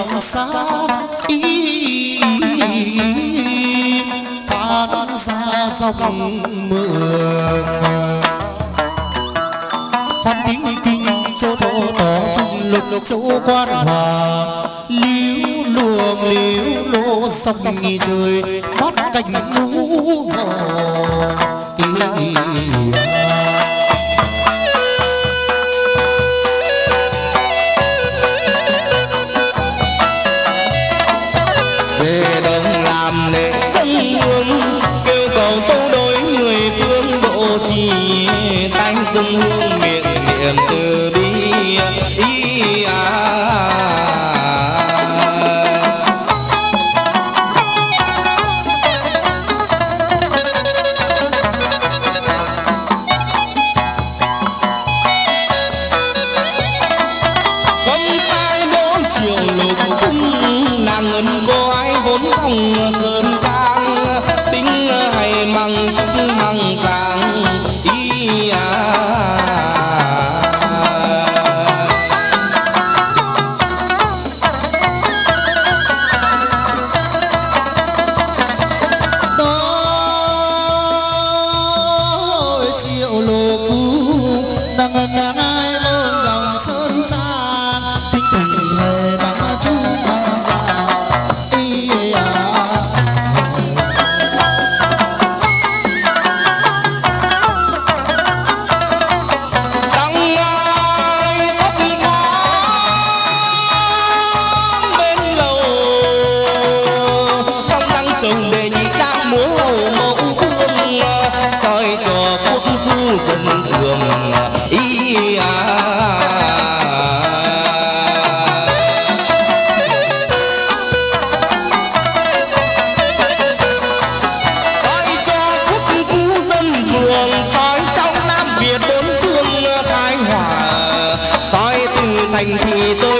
lòng xa ý phát ra dòng mưa phát tiếng kinh cho thọ tỏ lục lục châu quan hòa liễu luồng liễu lô sông nghi rơi bắt cành lũ hò ý, về từ bi ý à sai đỗ chiều lục nàng ngân cô ai vốn phòng sơn trang tính hay măng sông đề nhị đang múa mẫu phương soi cho quốc phu dân thường ý à. Soi thì tôi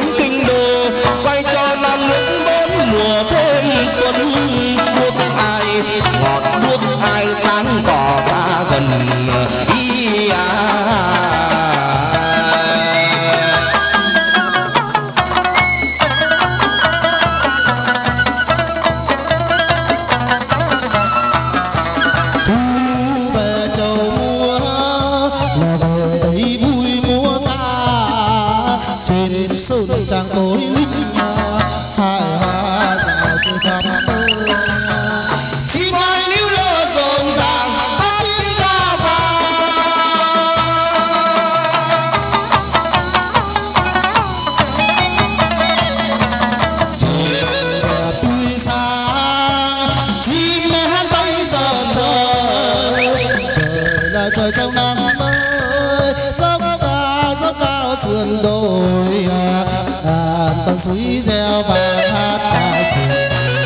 trời trong năm mới. Dốc cao dốc cao sườn đồi à, à, con suối reo và hát ca sườn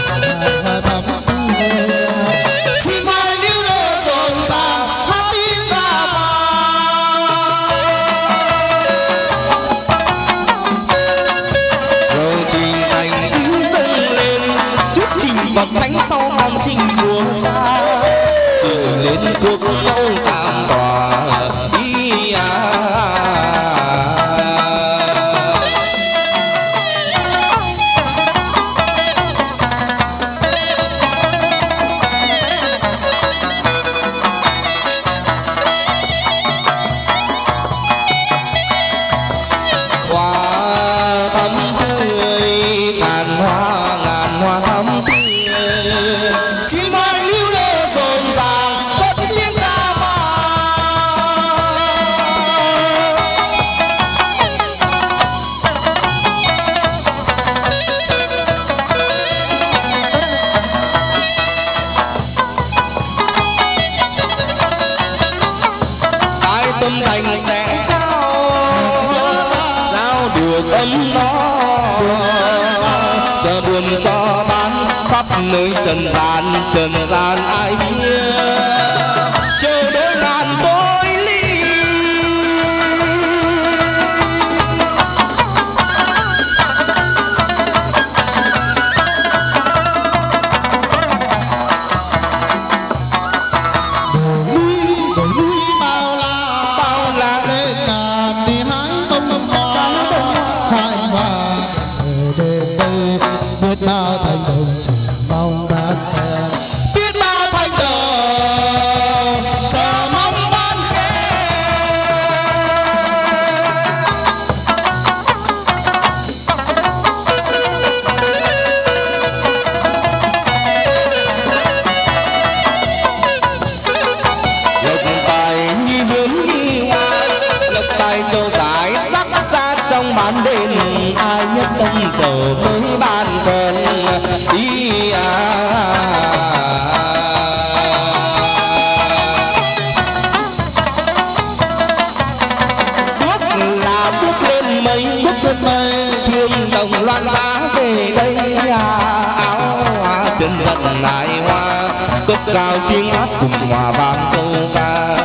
à. và thắm chim mai níu lơ rộn ràng tiếng ca vang rồi trình thành lên thánh sau mong trình của cha trường đến quốc mẫu tam tòa thành sẽ trao. Trao được ấm đó. Chờ buồn cho bán khắp nơi trần gian trần gian ai biết. Chờ đợi ngàn tôi chờ mới ban quen ý à. Bước là bước lên mây bước lên mây thương đồng loan giá về đây à, áo hoa chân giật lại hoa cất cao tiếng hát cùng hòa vang câu ca.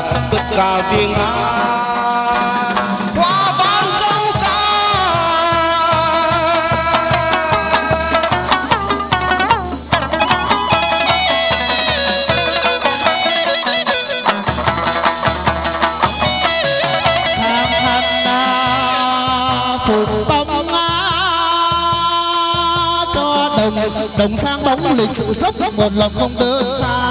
phục bóng ngã cho đồng đồng sang bóng, lịch sự dốc, một lòng không đơn xa